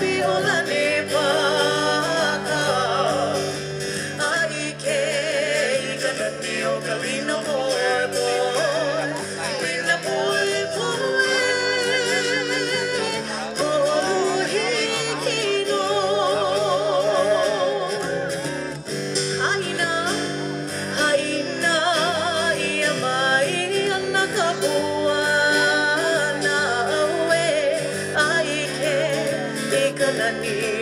feel that need.